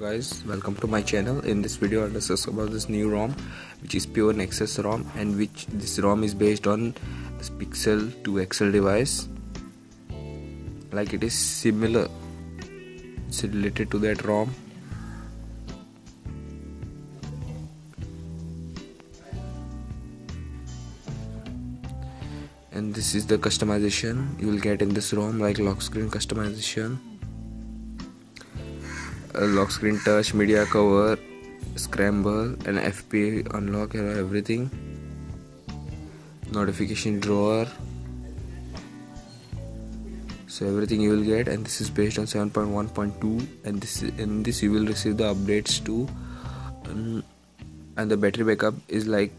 guys welcome to my channel. In this video i'll discuss about this new rom which is pure nexus rom and which this rom is based on this pixel 2 xl device. Like it is similar it's related to that rom. And this is the customization you will get in this rom like lock screen customization lock screen touch media cover scramble and FPA unlock everything. Notification drawer. So everything you will get and this is based on 7.1.2 and this in this you will receive the updates too. And the battery backup is like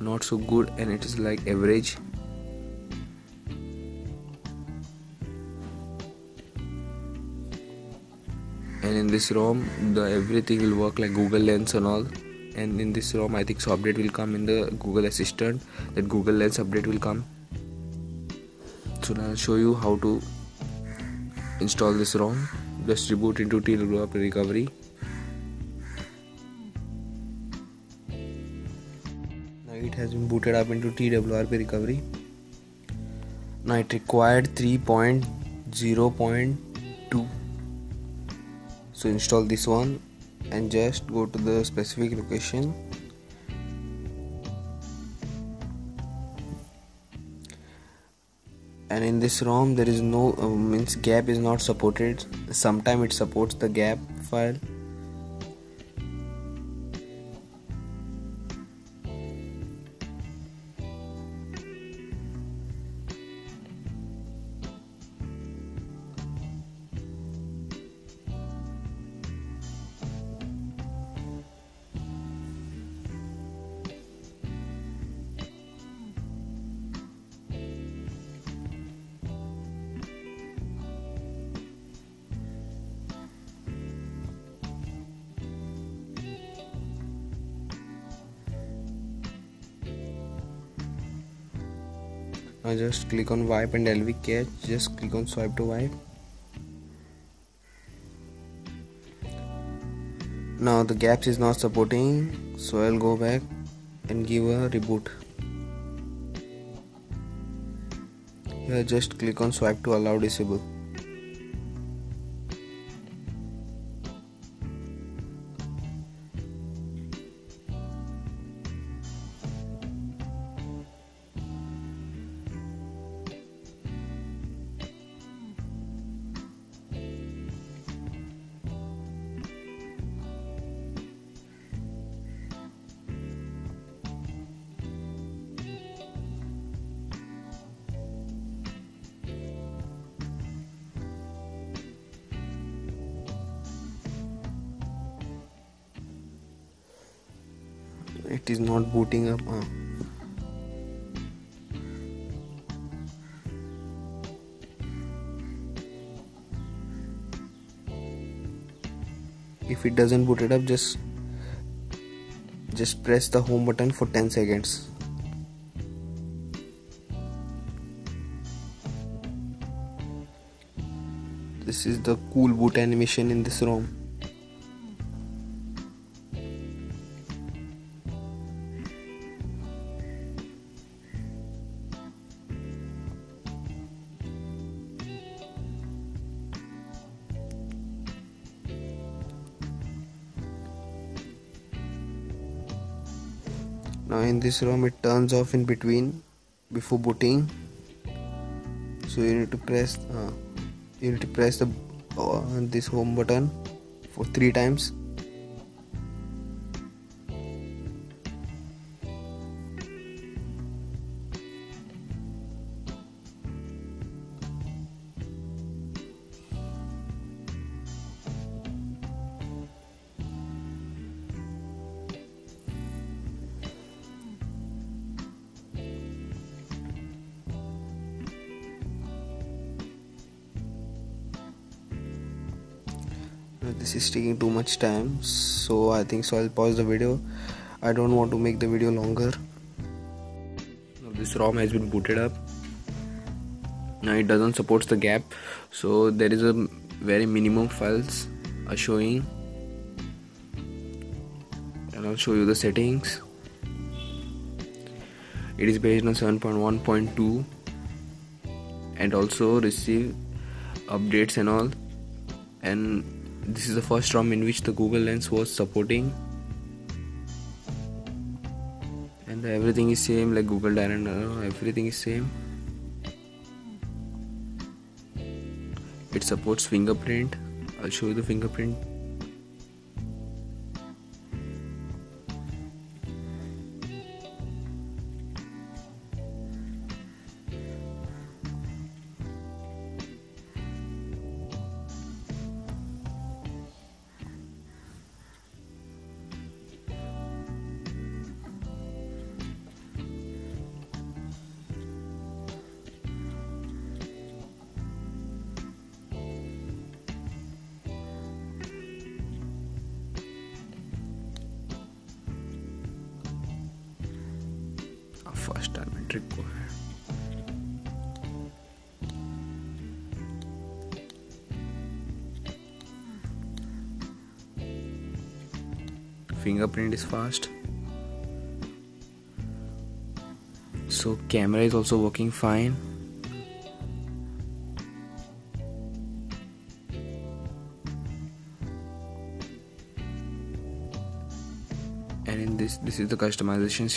not so good and it is like average and in this rom the everything will work like google lens and all. And in this rom i think so update will come in the google assistant. That google lens update will come. So now i'll show you how to install this rom. Just reboot into TWRP recovery. Now it has been booted up into TWRP recovery. Now it required 3.0.2 so install this one and just go to the specific location. And in this ROM there is no uh, means gap is not supported. Sometime it supports the gap file now just click on wipe Dalvik cache just click on swipe to wipe. Now the Gapps is not supporting so I'll go back and give a reboot. Here just click on swipe to allow disable it is not booting up uh. if it doesn't boot it up just just press the home button for 10 seconds this is the cool boot animation in this ROM now in this ROM it turns off in between before booting. So you need to press uh, you need to press the uh, this home button for three times this is taking too much time so I think so I'll pause the video. I don't want to make the video longer. Now this ROM has been booted up. Now it doesn't support the gap so there is a very minimum files are showing. And I'll show you the settings. It is based on 7.1.2 and also receive updates and all. And this is the first ROM in which the Google Lens was supporting. And everything is same like Google uh, everything is same. It supports fingerprint. I'll show you the fingerprint first time trick को है fingerprint is fast so camera is also working fine And this this is the customization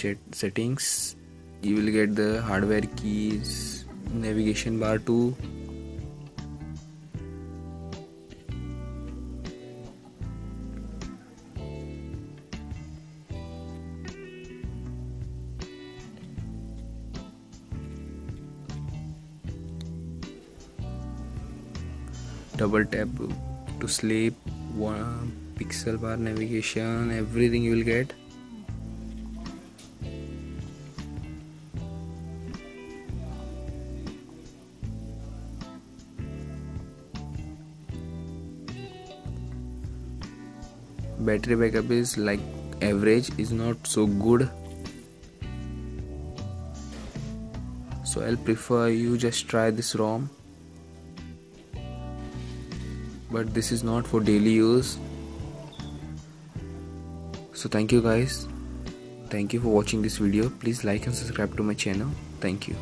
settings. You will get the hardware keys navigation bar too double tap to sleep one pixel bar navigation everything you will get battery backup is like average is not so good. So I'll prefer you just try this ROM. But this is not for daily use. So thank you guys. Thank you for watching this video. Please like and subscribe to my channel. Thank you